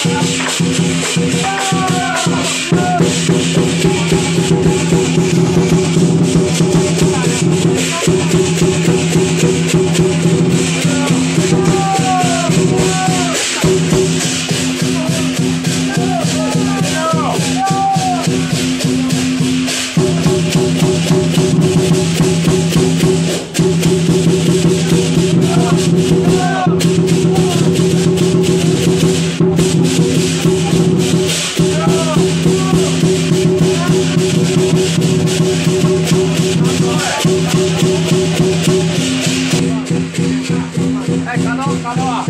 Shoot, shoot. 哎，看到了，看到了。